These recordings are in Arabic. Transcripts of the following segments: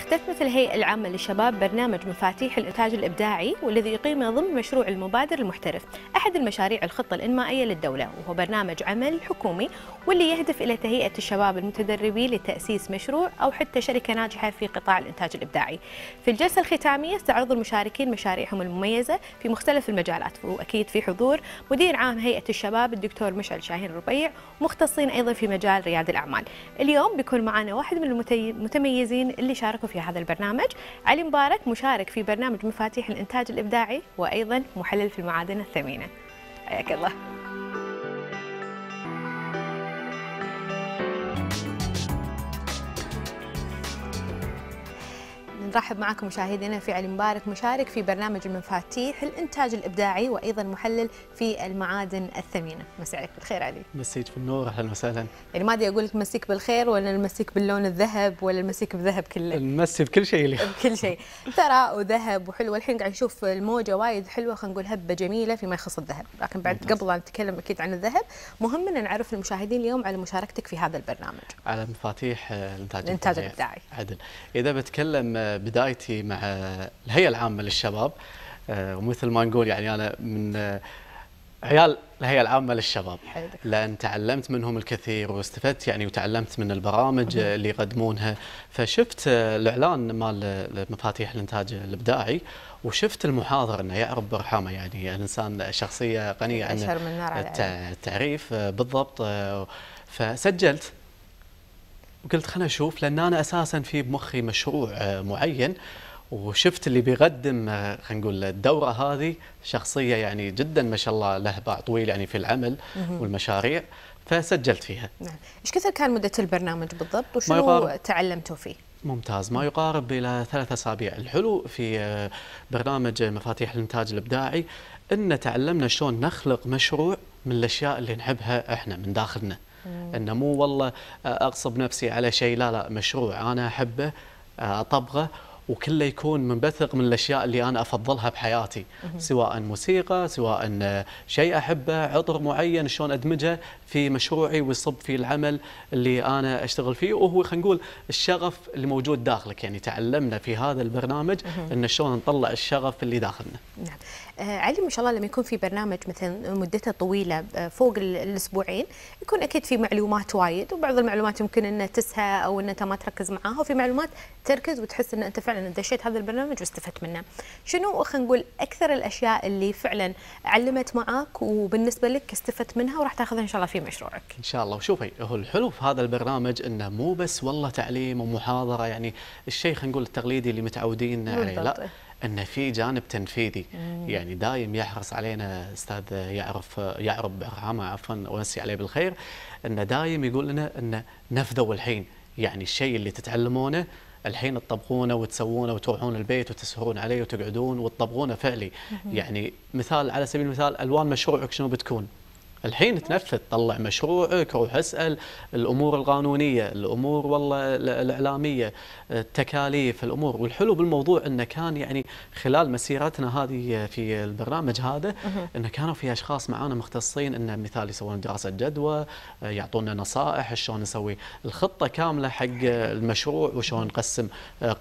اختتمت الهيئة العامة للشباب برنامج مفاتيح الإنتاج الإبداعي والذي يقيم ضمن مشروع المبادر المحترف أحد المشاريع الخطة الإنمائية للدولة وهو برنامج عمل حكومي واللي يهدف إلى تهيئة الشباب المتدربين لتأسيس مشروع أو حتى شركة ناجحة في قطاع الإنتاج الإبداعي. في الجلسة الختامية استعرض المشاركين مشاريعهم المميزة في مختلف المجالات وأكيد في حضور مدير عام هيئة الشباب الدكتور مشعل شاهين الربيع مختصين أيضا في مجال رياد الأعمال. اليوم بيكون معنا واحد من المتميزين اللي شاركوا في هذا البرنامج. علي مبارك مشارك في برنامج مفاتيح الإنتاج الإبداعي وأيضا محلل في المعادن الثمينة. حياك الله. نرحب معكم مشاهدينا في علي مبارك مشارك في برنامج المفاتيح الإنتاج الإبداعي وأيضا محلل في المعادن الثمينة. مساك بالخير علي. مسيك بالنور أهلا وسهلا. يعني ما أدري أقول لك مسيك بالخير ولا نمسيك باللون الذهب ولا نمسيك بذهب كله. نمسي بكل شيء اليوم بكل شيء. ثراء وذهب وحلو الحين قاعد نشوف الموجة وايد حلوة خلينا نقول هبة جميلة فيما يخص الذهب. لكن بعد. قبل لا نتكلم أكيد عن الذهب مهم إن نعرف المشاهدين اليوم على مشاركتك في هذا البرنامج. على مفاتيح آه، الإنتاج الإنتاج الإبداعي. عدل. إذا بتكلم آه، بدايتي مع الهيئة العامة للشباب. آه، ومثل ما نقول يعني أنا من آه، عيال الهيئة العامة للشباب. لأن تعلمت منهم الكثير واستفدت يعني وتعلمت من البرامج اللي يقدمونها. فشفت آه، الإعلان مال مفاتيح الإنتاج الإبداعي وشفت المحاضر إنه يعرف برحمه. يعني الإنسان شخصية غنية عن. التعريف بالضبط. فسجلت. وقلت خلنا أشوف لأن أنا أساسا في بمخي مشروع آه، معين وشفت اللي بيقدم آه، خلينا نقول الدورة هذه شخصية يعني جدا ما شاء الله له باع طويل يعني في العمل والمشاريع فسجلت فيها. نعم. إيش كثر كان مدة البرنامج بالضبط؟ وشنو يقارب. تعلمتوا فيه؟ ممتاز. ما يقارب إلى ثلاث أسابيع. الحلو في آه، برنامج مفاتيح الإنتاج الإبداعي إن تعلمنا شلون نخلق مشروع من الأشياء اللي نحبها إحنا من داخلنا. إنه مو والله آه، أغصب نفسي على شيء لا لا مشروع. أنا أحبه آه، اطبقه وكله يكون منبثق من الأشياء اللي أنا أفضلها بحياتي. سواء موسيقى سواء آه، شيء أحبه عطر معين شلون أدمجه. في مشروعي ويصب في العمل اللي أنا أشتغل فيه وهو خلينا نقول الشغف اللي موجود داخلك. يعني تعلمنا في هذا البرنامج إن شلون نطلع الشغف اللي داخلنا. نعم. آه علي ما شاء الله لما يكون في برنامج مثلا مدته طويلة آه، فوق ال- الأسبوعين يكون أكيد في معلومات وايد وبعض المعلومات يمكن ان تسهى أو إن أنت ما تركز معاها وفي معلومات تركز وتحس إن أنت فعلا دشيت هذا البرنامج واستفدت منه. شنو خلينا نقول أكثر الأشياء اللي فعلا علمت معاك وبالنسبة لك استفدت منها وراح تأخذها إن شاء الله في مشروعك. إن شاء الله. وشوفي هو الحلو في هذا البرنامج إنه مو بس والله تعليم ومحاضرة يعني الشيء خلينا نقول التقليدي اللي متعودين عليه. لا إنه في جانب تنفيذي. يعني دايم يحرص علينا أستاذ يعرف يعرب برحمه عفوا ومسي عليه بالخير إنه دايم يقول لنا إنه نفذوا الحين. يعني الشيء اللي تتعلمونه الحين تطبقونه وتسوونه وتروحون البيت وتسهرون عليه وتقعدون وتطبقونه فعلي. يعني مثال على سبيل المثال ألوان مشروعك شنو بتكون؟ الحين تنفذ طلع مشروعك روح اسال الأمور القانونية الأمور والله ال- الإعلامية التكاليف الأمور. والحلو بالموضوع إنه كان يعني خلال مسيرتنا هذه في البرنامج هذا إنه كانوا في أشخاص معانا مختصين إنه مثال يسوون دراسة جدوى يعطونا نصائح شلون نسوي الخطة كاملة حق المشروع وشلون نقسم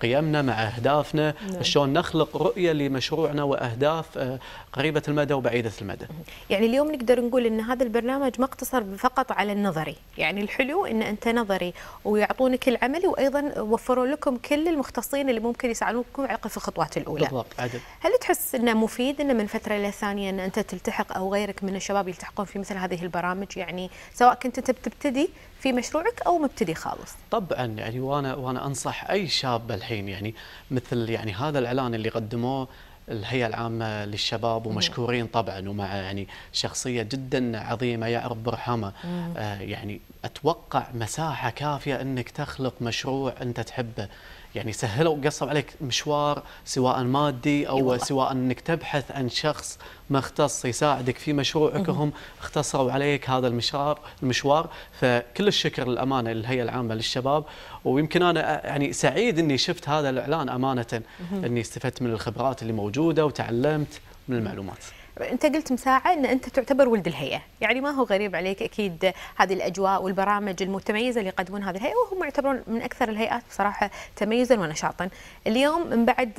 قيمنا مع أهدافنا نعم. شلون نخلق رؤية لمشروعنا وأهداف قريبة المدى وبعيدة المدى. يعني اليوم نقدر نقول إن هذا البرنامج ما اقتصر فقط على النظري، يعني الحلو إن أنت نظري ويعطونك العملي وأيضا وفروا لكم كل المختصين اللي ممكن يساعدونكم على في الخطوات الأولى. بالضبط عدل هل تحس إنه مفيد إنه من فترة إلى ثانية إن أنت تلتحق أو غيرك من الشباب يلتحقون في مثل هذه البرامج يعني سواء كنت أنت بتبتدي في مشروعك أو مبتدي خالص. طبعا يعني وأنا وأنا أنصح أي شاب الحين يعني مثل يعني هذا الإعلان اللي قدموه الهيئة العامة للشباب ومشكورين طبعا ومع يعني شخصية جدا عظيمة يعرف برحمه آه يعني أتوقع مساحة كافية إنك تخلق مشروع أنت تحبه. يعني سهلوا وقصوا عليك مشوار سواء مادي أو. سواء إنك تبحث عن شخص مختص يساعدك في مشروعك وهم اختصروا عليك هذا المشوار المشوار. فكل الشكر للأمانة للهيئة العامة للشباب. ويمكن أنا يعني سعيد إني شفت هذا الإعلان أمانة إني استفدت من الخبرات اللي موجودة وتعلمت من المعلومات. انت قلت مساعه إن انت تعتبر ولد الهيئة. يعني ما هو غريب عليك أكيد هذه الأجواء والبرامج المتميزة اللي يقدمونها هذه الهيئة وهم يعتبرون من أكثر الهيئات بصراحة تميزا ونشاطا. اليوم من بعد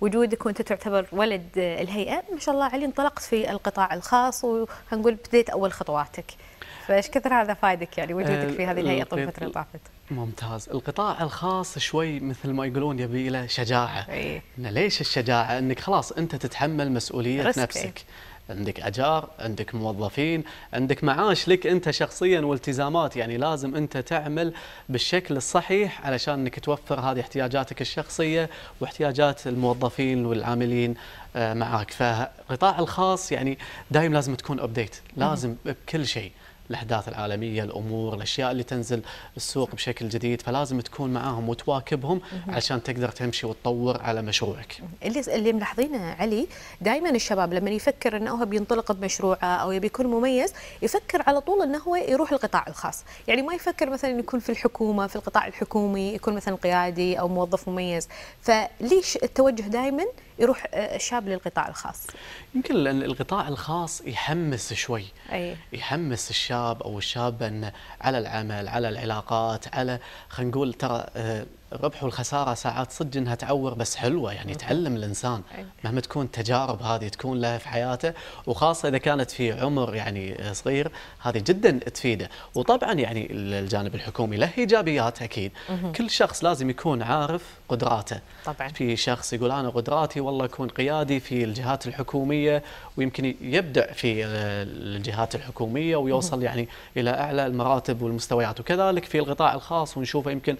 وجودك وأنت تعتبر ولد الهيئة ما شاء الله علي انطلقت في القطاع الخاص وهنقول بديت أول خطواتك. فايش كثر هذا فايدك يعني وجودك في هذه الهيئة طول الفترة اللي طافت ممتاز. القطاع الخاص شوي مثل ما يقولون يبي له شجاعة. إن ليش الشجاعة؟ إنك خلاص أنت تتحمل مسؤولية نفسك. عندك أجار عندك موظفين عندك معاش. لك أنت شخصيا والتزامات. يعني لازم أنت تعمل بالشكل الصحيح علشان إنك توفر هذه احتياجاتك الشخصية واحتياجات الموظفين والعاملين آه، معاك. فالقطاع الخاص يعني دايم لازم تكون ابديت لازم بكل شيء. الأحداث العالمية الأمور الأشياء اللي تنزل السوق بشكل جديد فلازم تكون معاهم وتواكبهم علشان تقدر تمشي وتطور على مشروعك. اللي اللي ملاحظينه علي دائما الشباب لما يفكر انه هو بينطلق بمشروعه أو يبي يكون مميز يفكر على طول انه هو يروح القطاع الخاص. يعني ما يفكر مثلا يكون في الحكومة في القطاع الحكومي يكون مثلا قيادي أو موظف مميز. فليش التوجه دائما يروح آه، الشاب للقطاع الخاص. يمكن لأن القطاع الخاص يحمس شوي. أي. يحمس الشاب أو الشابه انه على العمل على العلاقات على خلينا نقول ترى آه، الربح والخسارة ساعات صدق إنها تعور بس حلوة. يعني تعلم الإنسان. مهما تكون تجارب هذه تكون له في حياته وخاصة إذا كانت في عمر يعني صغير هذه جدا تفيده. وطبعا يعني الجانب الحكومي له إيجابيات أكيد. كل شخص لازم يكون عارف قدراته. طبعا. في شخص يقول أنا قدراتي والله اكون قيادي في الجهات الحكومية ويمكن يبدع في الجهات الحكومية ويوصل يعني إلى أعلى المراتب والمستويات. وكذلك في القطاع الخاص ونشوفه يمكن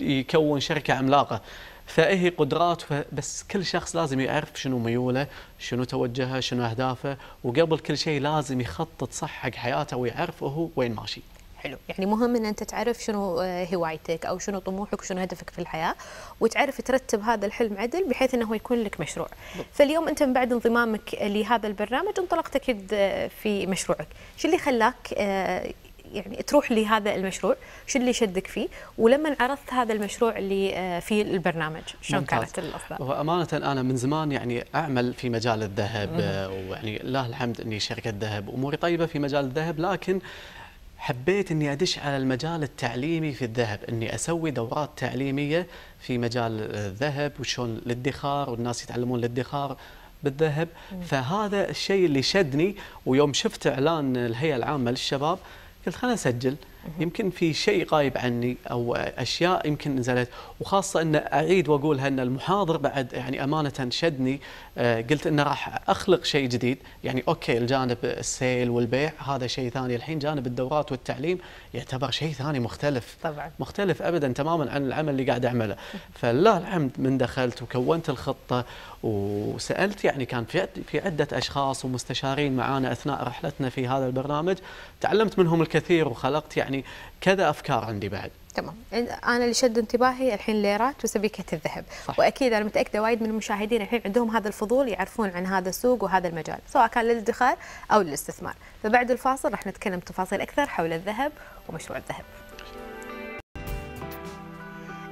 يكون شركة عملاقة. فهي قدرات بس كل شخص لازم يعرف شنو ميوله شنو توجهه شنو أهدافه وقبل كل شيء لازم يخطط صح حق حياته ويعرف هو وين ماشي. حلو. يعني مهم إن أنت تعرف شنو آه، هوايتك أو شنو طموحك وشنو هدفك في الحياة وتعرف ترتب هذا الحلم عدل بحيث إنه هو يكون لك مشروع. فاليوم أنت من بعد انضمامك لهذا البرنامج انطلقت أكيد آه، في مشروعك. شو اللي خلاك آه، يعني تروح لهذا المشروع شو اللي شدك فيه؟ ولما عرضت هذا المشروع اللي آه، في البرنامج شلون. كانت الأصداء؟ وأمانة أنا من زمان يعني أعمل في مجال الذهب آه، ويعني لله الحمد أني شركة ذهب أموري طيبة في مجال الذهب لكن حبيت أني أدش على المجال التعليمي في الذهب أني أسوي دورات تعليمية في مجال الذهب وشلون الادخار والناس يتعلمون الادخار بالذهب. فهذا الشيء اللي شدني ويوم شفت إعلان الهيئة العامة للشباب قلت خليني أسجل. يمكن في شيء غايب عني أو أشياء يمكن نزلت وخاصة إن أعيد واقولها ان المحاضر بعد يعني أمانة شدني آه، قلت إنه راح أخلق شيء جديد. يعني okay الجانب ال sale والبيع هذا شيء ثاني. الحين جانب الدورات والتعليم يعتبر شيء ثاني مختلف. طبعا. مختلف ابدا تماما عن العمل اللي قاعد أعمله. فلله الحمد من دخلت وكونت الخطة وسألت يعني كان في في عدة أشخاص ومستشارين معانا أثناء رحلتنا في هذا البرنامج. تعلمت منهم الكثير وخلقت يعني كذا أفكار عندي بعد. تمام. أنا اللي شد انتباهي الحين ليرات وسبيكه الذهب. صح. وأكيد أنا متأكدة وايد من المشاهدين الحين عندهم هذا الفضول يعرفون عن هذا السوق وهذا المجال سواء كان للادخار أو للاستثمار. فبعد الفاصل راح نتكلم تفاصيل أكثر حول الذهب ومشروع الذهب.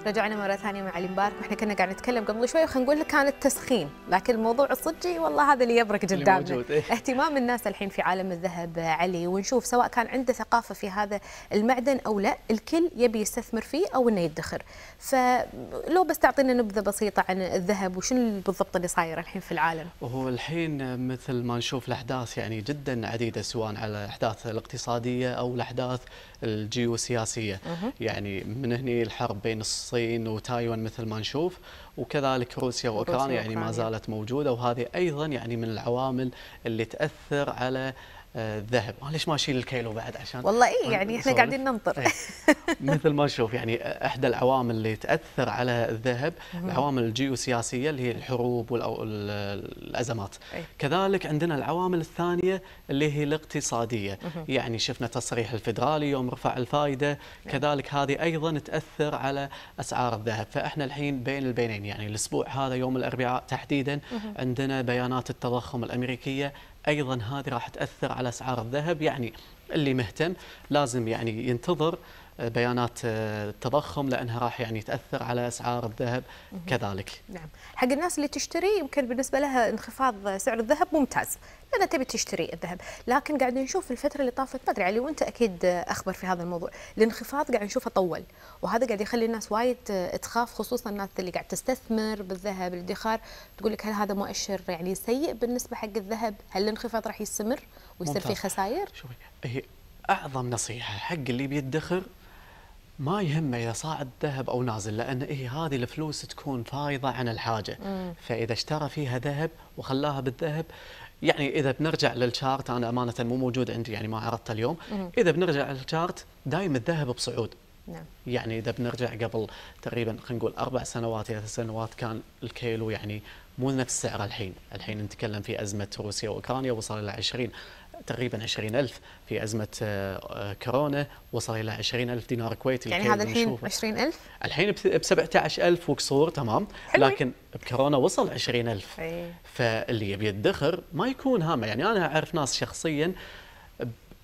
رجعنا مرة ثانية مع علي مبارك وإحنا كنا قاعد نتكلم قبل شوي وخلينا نقول لك كانت تسخين لكن الموضوع الصجي والله هذا اللي يبرك قدامنا. إيه. اهتمام الناس الحين في عالم الذهب علي ونشوف سواء كان عنده ثقافة في هذا المعدن أو لا الكل يبي يستثمر فيه أو إنه يدخر. فلو بس تعطينا نبذة بسيطة عن الذهب وشنو بالضبط اللي صاير الحين في العالم؟ وهو الحين مثل ما نشوف الأحداث يعني جدا عديدة سواء على الأحداث الاقتصادية أو الأحداث الجيوسياسية. يعني من هنا الحرب بين الصين وتايوان مثل ما نشوف وكذلك روسيا وأوكرانيا يعني ما. زالت موجودة وهذه أيضا يعني من العوامل اللي تأثر على الذهب. أنا ليش ما أشيل الكيلو بعد عشان والله إيه يعني نسولف؟ قاعدين ننطر. إيه. مثل ما نشوف يعني إحدى العوامل اللي تأثر على الذهب العوامل الجيوسياسية اللي هي الحروب والازمات أي. كذلك عندنا العوامل الثانية اللي هي الاقتصادية. يعني شفنا تصريح الفدرالي يوم رفع الفائده كذلك هذه أيضا تأثر على أسعار الذهب. فإحنا الحين بين البينين يعني الأسبوع هذا يوم الأربعاء تحديدا عندنا بيانات التضخم الأمريكية. أيضا هذه راح تأثر على أسعار الذهب يعني اللي مهتم لازم يعني ينتظر بيانات آه، التضخم لأنها راح يعني تأثر على أسعار الذهب كذلك. نعم. حق الناس اللي تشتري يمكن بالنسبة لها انخفاض سعر الذهب ممتاز. لأن تبي تشتري الذهب لكن قاعد نشوف الفترة اللي طافت ما أدري علي وأنت أكيد أخبر في هذا الموضوع. الانخفاض قاعد نشوفه طول وهذا قاعد يخلي الناس وايد تخاف خصوصا الناس اللي قاعد تستثمر بالذهب الادخار. تقول لك هل هذا مؤشر يعني سيء بالنسبة حق الذهب؟ هل الانخفاض راح يستمر ويصير في خسائر؟ شوفي هي أعظم نصيحة حق اللي بيدخر ما يهمه إذا صاعد ذهب أو نازل لأن هي هذه الفلوس تكون فايضة عن الحاجة مم. فإذا اشترى فيها ذهب وخلاها بالذهب يعني إذا بنرجع للشارت أنا أمانة مو موجود عندي يعني ما عرضته اليوم مم. إذا بنرجع للشارت دائما الذهب بصعود نعم. يعني إذا بنرجع قبل تقريبا خلينا نقول أربع سنوات إلى ثلاث سنوات كان الكيلو يعني مو نفس سعره الحين، الحين نتكلم في أزمة روسيا وأوكرانيا وصل إلى 20 تقريبا 20000 في أزمة آه، آه، كورونا وصل إلى 20000 دينار كويتي يعني هذا الحين 20000 الحين ب 17000 وكسور تمام. حلوي. لكن بكورونا وصل 20000 أيه. فاللي يبي يدخر ما يكون هامة. يعني أنا أعرف ناس شخصيا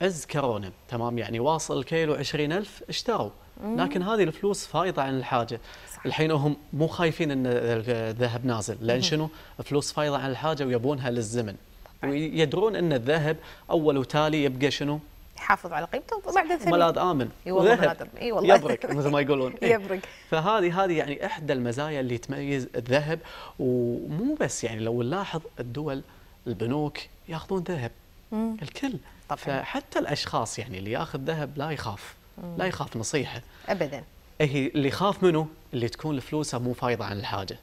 بعز كورونا تمام. يعني واصل كيلو 20000 اشتروا. لكن هذه الفلوس فايضة عن الحاجة. صح. الحين هم مو خايفين إن الذهب نازل. لأن شنو؟ فلوس فايضة عن الحاجة ويبونها للزمن. ويدرون أن الذهب أول وتالي يبقى شنو؟ يحافظ على قيمته وبعدين ملاذ آمن. اي والله اي والله. يبرق مثل ما يقولون. يبرق. فهذه هذه يعني إحدى المزايا اللي تميز الذهب ومو بس يعني لو نلاحظ الدول البنوك ياخذون ذهب. مم. الكل. طبعا. فحتى الأشخاص يعني اللي ياخذ ذهب لا يخاف. مم. لا يخاف نصيحة. ابدا. هي اللي يخاف منه؟ اللي تكون فلوسه مو فايضة عن الحاجة.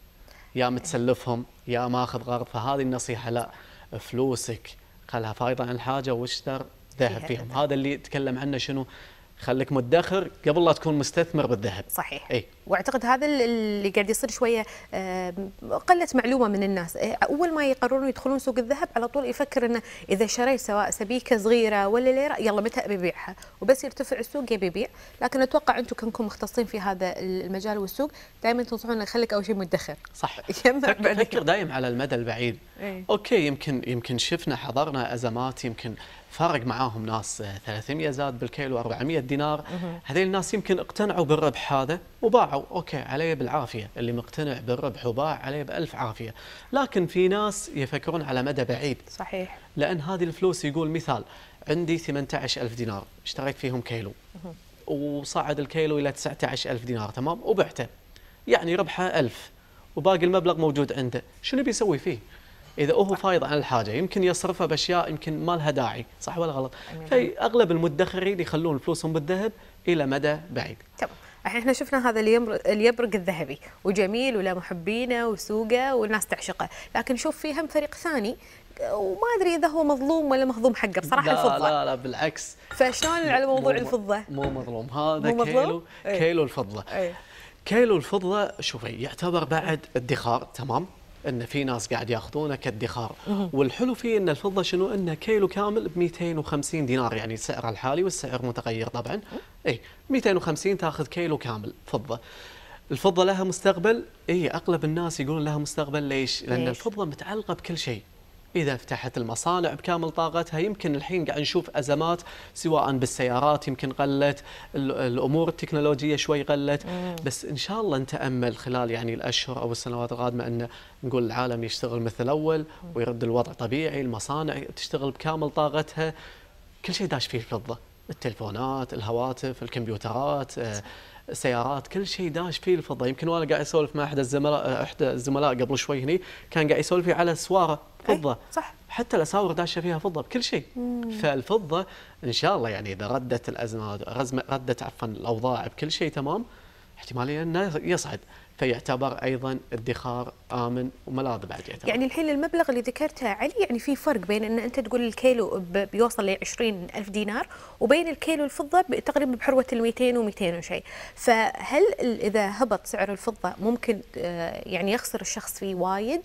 يا متسلفهم يا ماخذ قرض فهذه النصيحة لا. فلوسك. خلها فايضه عن الحاجة واشتر ذهب فيهم. هذا اللي يتكلم عنه شنو؟ خليك مدخر قبل لا تكون مستثمر بالذهب. صحيح. اي واعتقد هذا اللي قاعد يصير شوية قله معلومة من الناس. إيه، أول ما يقررون يدخلون سوق الذهب على طول يفكر إنه إذا شريت سواء سبيكة صغيرة ولا ليره يلا متى ببيعها وبس يرتفع السوق يبي يبيع. لكن أتوقع أنتم كنكم مختصين في هذا المجال والسوق. دائما تنصحون خليك أول شيء مدخر. صح. فكر دائما على المدى البعيد. إيه؟ okay يمكن يمكن شفنا حضرنا أزمات يمكن فرق معاهم ناس 300 زاد بالكيلو 400 دينار. هذول الناس يمكن اقتنعوا بالربح هذا وباعوا. okay عليه بالعافية. اللي مقتنع بالربح وباع عليه بألف عافية. لكن في ناس يفكرون على مدى بعيد. صحيح. لأن هذه الفلوس يقول مثال عندي 18000 دينار اشتريت فيهم كيلو. وصعد الكيلو إلى 19000 دينار تمام؟ وبعته. يعني ربحه 1000 وباقي المبلغ موجود عنده. شنو بيسوي فيه؟ إذا هو فايض عن الحاجة يمكن يصرفها بأشياء يمكن ما لها داعي. صح ولا غلط؟ في أغلب المدخرين يخلون فلوسهم بالذهب إلى مدى بعيد. تمام. إحنا شفنا هذا اليبرق الذهبي وجميل ولا محبينه وسوقه والناس تعشقه. لكن شوف في هم فريق ثاني وما أدري إذا هو مظلوم ولا مهضوم حقه بصراحة لا الفضة. لا لا بالعكس. فشلون على موضوع مو الفضة؟ مو مظلوم. هذا مو كيلو مظلوم؟ كيلو الفضة. أيه. كيلو الفضة شوفي يعتبر بعد ادخار تمام؟ إن في ناس قاعد ياخذونه كادخار. والحلو فيه إن الفضة شنو؟ إنه كيلو كامل ب 250 دينار يعني سعرها الحالي والسعر متغير طبعا. اي 250 تاخذ كيلو كامل فضة. الفضة لها مستقبل؟ اي أغلب الناس يقولون لها مستقبل ليش؟ لأن الفضة متعلقة بكل شيء. إذا فتحت المصانع بكامل طاقتها يمكن الحين قاعد نشوف أزمات سواء بالسيارات يمكن قلت الأمور التكنولوجية شوي قلت. بس إن شاء الله نتأمل خلال يعني الأشهر أو السنوات القادمة أن نقول العالم يشتغل مثل الأول ويرد الوضع طبيعي المصانع تشتغل بكامل طاقتها. كل شيء داش فيه الفضة التلفونات الهواتف الكمبيوترات آه، سيارات كل شيء داش فيه الفضة. يمكن وأنا قاعد أسولف مع أحد الزملاء احد الزملاء قبل شوي هني كان قاعد يسولف على سواره فضة. صح. حتى الأساور داشة فيها فضة بكل شيء. فالفضة إن شاء الله يعني إذا ردت الازمات ردت عفوا الأوضاع بكل شيء تمام احتمالية إنه يصعد. فيعتبر أيضا ادخار آمن وملاذ بعد يعتبر. يعني الحين المبلغ اللي ذكرته علي يعني في فرق بين إن أنت تقول الكيلو بيوصل ل 20 ألف دينار وبين الكيلو الفضة تقريبا بحروة ال 200 و200 وشيء، فهل إذا هبط سعر الفضة ممكن آه، يعني يخسر الشخص فيه وايد؟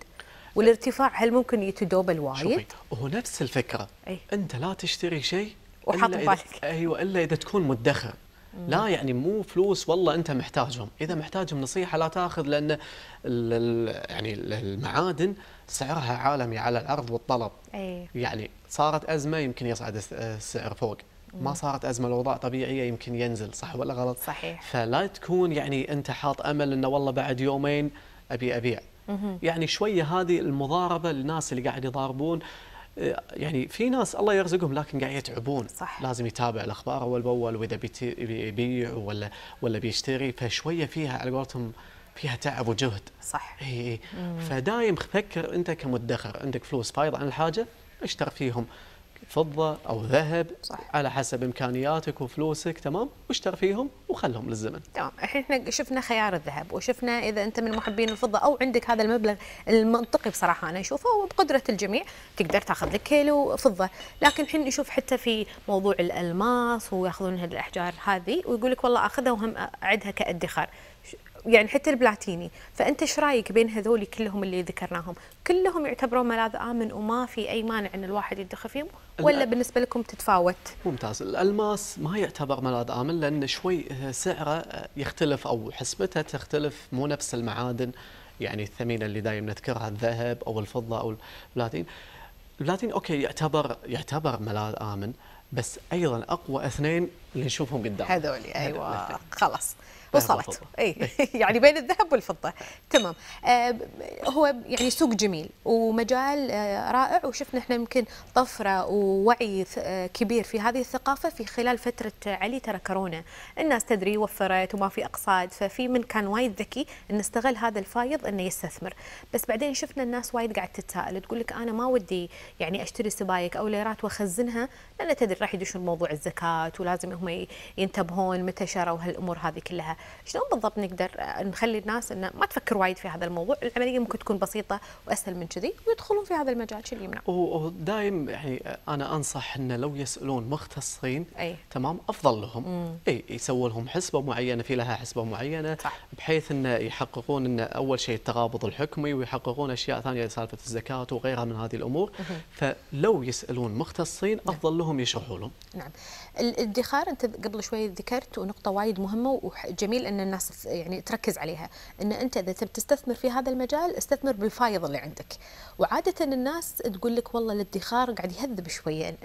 والارتفاع هل ممكن يتدوبل وايد؟ هو نفس الفكرة أي. أنت لا تشتري شيء وحاط بالك أيوه إلا إذا تكون مدخر لا يعني مو فلوس والله انت محتاجهم. إذا محتاجهم نصيحة لا تأخذ لأن يعني المعادن سعرها عالمي على العرض والطلب. أي. يعني صارت أزمة يمكن يصعد السعر فوق. ما صارت أزمة الاوضاع طبيعية يمكن ينزل صح ولا غلط؟ صحيح. فلا تكون يعني أنت حاط أمل إنه والله بعد يومين أبي أبيع. يعني شوية هذه المضاربة للناس اللي قاعد يضاربون يعني في ناس الله يرزقهم لكن قاعد يتعبون. صح. لازم يتابع الأخبار أول بأول وإذا بيبيع ولا ولا بيشتري فشوية فيها على قولتهم فيها تعب وجهد. صح. اي فدايم فكر أنت كمدخر عندك فلوس فايض عن الحاجة اشتر فيهم. فضة أو ذهب صح. على حسب إمكانياتك وفلوسك تمام؟ واشتر فيهم وخلهم للزمن. تمام. الحين إحنا شفنا خيار الذهب وشفنا إذا أنت من محبين الفضة أو عندك هذا المبلغ المنطقي بصراحة أنا أشوفه وبقدرة الجميع تقدر تاخذ لك كيلو فضة. لكن الحين نشوف حتى في موضوع الألماس وياخذون الاحجار هذه ويقول لك والله أخذها وهم أعدها كادخار يعني حتى البلاتيني. فأنت إيش رأيك بين هذول كلهم اللي ذكرناهم؟ كلهم يعتبرون ملاذ آمن وما في أي مانع إن الواحد يدخر فيهم؟ ولا لا. بالنسبة لكم تتفاوت؟ ممتاز. الألماس ما يعتبر ملاذ آمن لأن شوي سعره يختلف أو حسبته تختلف مو نفس المعادن يعني الثمينة اللي دايم نذكرها الذهب أو الفضة أو البلاتين. البلاتين okay يعتبر يعتبر ملاذ آمن بس أيضا أقوى اثنين اللي نشوفهم قدام. هذولي أيوه. خلاص. وصلت. اي يعني بين الذهب والفضة. تمام. آه هو يعني سوق جميل ومجال آه رائع وشفنا إحنا يمكن طفرة ووعي آه كبير في هذه الثقافة في خلال فترة علي ترى كورونا. الناس تدري وفرت وما في اقساط ففي من كان وايد ذكي انه استغل هذا الفايض إنه يستثمر. بس بعدين شفنا الناس وايد قاعد تتساءل تقول لك أنا ما ودي يعني أشتري سبايك أو ليرات وأخزنها لأن تدري راح يدشون موضوع الزكاة ولازم هم ينتبهون متى شروا هالأمور هذه كلها. شلون بالضبط نقدر آه، نخلي الناس انه ما تفكر وايد في هذا الموضوع العملية ممكن تكون بسيطة وأسهل من كذي ويدخلون في هذا المجال شو اللي يمنع ودايم يعني أنا أنصح ان لو يسألون مختصين أي. تمام أفضل لهم. إي يسووا لهم حسبة معينة في لها حسبة معينة صح. بحيث إنه يحققون إن أول شيء التقابض الحكمي ويحققون أشياء ثانية سالفه الزكاة وغيرها من هذه الأمور. فلو يسألون مختصين أفضل لهم يشرحوا لهم. نعم. الادخار أنت قبل شوي ذكرت ونقطه وايد مهمة وجميل إن الناس يعني تركز عليها إن أنت إذا تبي تستثمر في هذا المجال استثمر بالفايض اللي عندك. وعاده الناس تقول لك والله الادخار قاعد يهذب شوية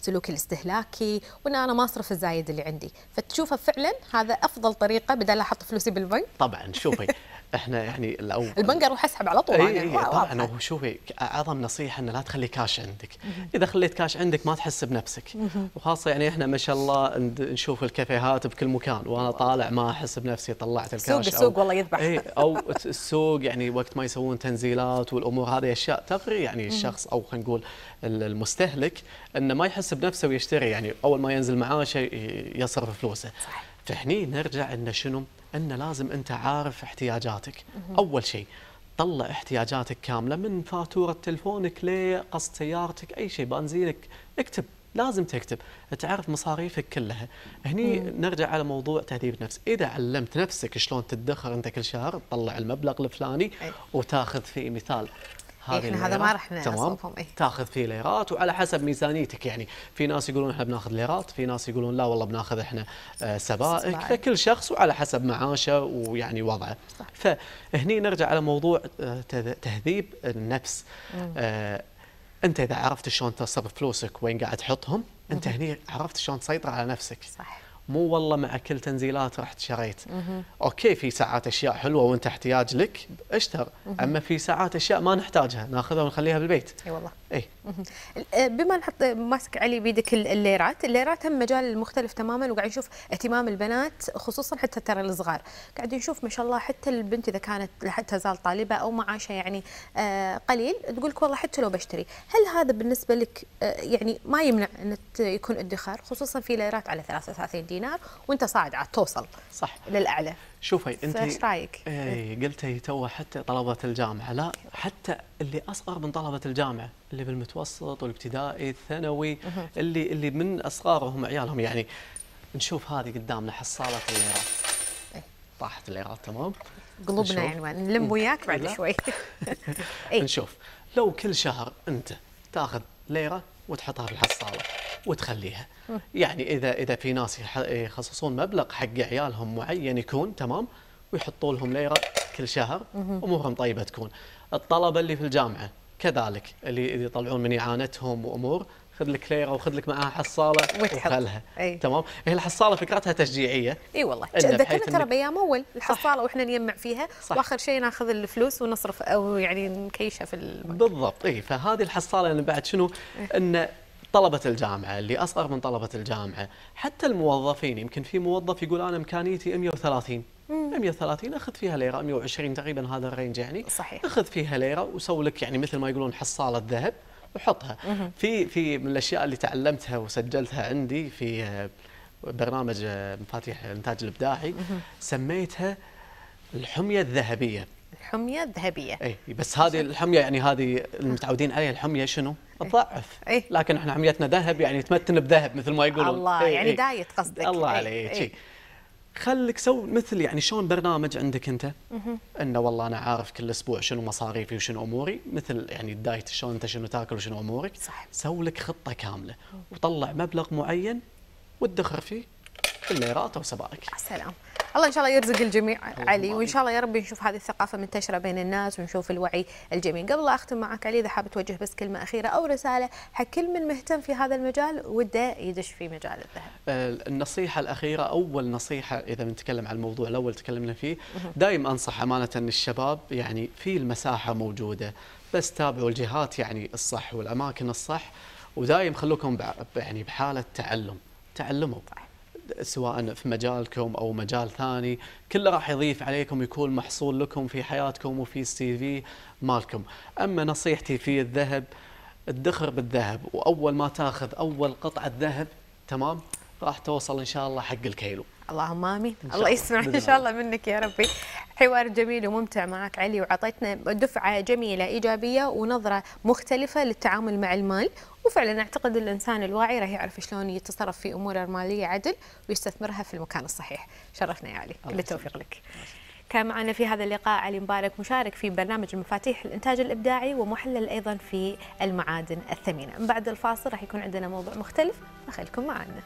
سلوكي الاستهلاكي وان أنا ما أصرف الزايد اللي عندي. فتشوفه فعلا هذا أفضل طريقة بدل أحط فلوسي بالبنك. طبعا شوفي إحنا يعني لو البنك أروح أسحب على طول إي أنا. إي طبعا شوفي أعظم نصيحة انه لا تخلي كاش عندك. إذا خليت كاش عندك ما تحس بنفسك. وخاصة يعني إحنا ما شاء الله نشوف الكافيهات بكل مكان وأنا طالع ما أحس بنفسي طلعت الكاش سوق السوق والله يذبح. اي أو السوق يعني وقت ما يسوون تنزيلات والأمور هذه أشياء تغري يعني الشخص أو خلينا نقول ال- المستهلك إنه ما يحس بنفسه ويشتري يعني أول ما ينزل معاشه يصرف فلوسه صح. فهني نرجع إن شنو؟ إن لازم أنت عارف احتياجاتك أول شيء طلع احتياجاتك كاملة من فاتورة تلفونك لقسط سيارتك أي شيء بنزينك اكتب لازم تكتب تعرف مصاريفك كلها. هني نرجع على موضوع تهذيب النفس. إذا علمت نفسك شلون تدخر أنت كل شهر تطلع المبلغ الفلاني أي. وتاخذ فيه مثال. هذه إحنا هذا ما راح تمام؟ نصرفهم، إي. تاخذ فيه ليرات وعلى حسب ميزانيتك. يعني في ناس يقولون إحنا بناخذ ليرات في ناس يقولون لا والله بناخذ إحنا آه، سبائك. فكل شخص وعلى حسب معاشه ويعني وضعه. فهني نرجع على موضوع آه، تهذيب النفس. آه، أنت إذا عرفت شلون تصرف فلوسك وين قاعد تحطهم أنت هني عرفت شلون تسيطر على نفسك. صح مو والله مع كل تنزيلات رحت شريت. okay في ساعات أشياء حلوة وأنت احتياج لك اشتر. أما في ساعات أشياء ما نحتاجها ناخذها ونخليها بالبيت. إي والله. اي بما نحط ماسك علي بيدك ال- الليرات، الليرات هم مجال مختلف تماما وقاعد نشوف اهتمام البنات خصوصا حتى ترى الصغار، قاعد نشوف ما شاء الله حتى البنت إذا كانت لا تزال طالبة أو معاشها يعني آه قليل تقول لك والله حتى لو بشتري، هل هذا بالنسبة لك آه يعني ما يمنع إن يكون ادخار؟ خصوصا في ليرات على 33 دينار وأنت صاعد عاد توصل صح. للأعلى، شوفي أنت فايش رأيك؟ اي قلتي تو حتى طلبة الجامعة لا حتى اللي أصغر من طلبة الجامعة اللي بالمتوسط والابتدائي الثانوي اللي اللي من اصغارهم عيالهم يعني نشوف هذه قدامنا حصالة الليرات إيه. طاحت الليرات تمام قلوبنا نشوف. يعني نلم وياك بعد. شوي. اي نشوف لو كل شهر أنت تاخذ ليرة وتحطها في الحصالة وتخليها. يعني إذا إذا في ناس يخصصون مبلغ حق عيالهم معين يكون تمام ويحطوا لهم ليرة كل شهر أمورهم طيبة تكون. الطلبة اللي في الجامعة كذلك اللي اللي يطلعون من إعانتهم وأمور خذ لك ليرة وخذ لك معاها حصالة. وخلها. أي. تمام؟ هي الحصالة فكرتها تشجيعية. إي والله. ذكرنا ترى بايام أول الحصالة وإحنا نجمع فيها صح. وآخر شيء ناخذ الفلوس ونصرف أو يعني نكيشها في البنك. بالضبط. إي فهذه الحصالة اللي بعد شنو؟ إن طلبة الجامعة اللي أصغر من طلبة الجامعة حتى الموظفين يمكن في موظف يقول أنا إمكانيتي 130 130 أخذ فيها ليرة. 120 تقريبا هذا ال range يعني. صحيح. أخذ فيها ليرة وسوي لك يعني مثل ما يقولون حصالة ذهب وحطها. في في من الأشياء اللي تعلمتها وسجلتها عندي في آه، برنامج آه، مفاتيح الإنتاج الإبداعي سميتها الحمية الذهبية. الحمية الذهبية. اي بس هذه الحمية يعني هذه المتعودين عليها الحمية شنو؟ تضعف إيه. لكن إحنا حميتنا ذهب يعني تمتن بذهب مثل ما يقولون. الله إي يعني. diet قصدك. الله عليك. خليك سو مثل يعني شلون برنامج عندك انت؟ انه والله أنا عارف كل أسبوع شنو مصاريفي وشنو اموري مثل يعني ال diet شلون انت شنو تاكل وشنو امورك. صح. سو لك خطة كاملة. وطلع مبلغ معين وادخر فيه بالليرات أو سبائك سلام. الله إن شاء الله يرزق الجميع علي. وإن شاء الله يا رب نشوف هذه الثقافة منتشرة بين الناس ونشوف الوعي الجميل قبل لا أختم معك علي إذا حاب توجه بس كلمة أخيرة أو رسالة حق كل من مهتم في هذا المجال وده يدش في مجال الذهب. آه، النصيحة الأخيرة أول نصيحة إذا بنتكلم عن الموضوع الأول تكلمنا فيه دائما أنصح أمانة الشباب يعني في المساحة موجودة بس تابعوا الجهات يعني الصح والأماكن الصح ودايم خلوكم يعني بحالة تعلم تعلموا. سواء في مجالكم أو مجال ثاني كله راح يضيف عليكم يكون محصول لكم في حياتكم وفي السي في مالكم. أما نصيحتي في الذهب ادخر بالذهب وأول ما تأخذ أول قطعة ذهب تمام؟ راح توصل إن شاء الله حق الكيلو. اللهم آمين. الله. يسمع إن شاء الله منك يا ربي. حوار جميل وممتع معك علي وعطيتنا دفعة جميلة إيجابية ونظرة مختلفة للتعامل مع المال. وفعلا أعتقد الإنسان الواعي راح يعرف شلون يتصرف في اموره المالية عدل ويستثمرها في المكان الصحيح. شرفنا يا علي. كل التوفيق لك. كان معنا في هذا اللقاء علي مبارك مشارك في برنامج المفاتيح الإنتاج الإبداعي ومحلل أيضا في المعادن الثمينة. من بعد الفاصل راح يكون عندنا موضوع مختلف فخليكم معنا.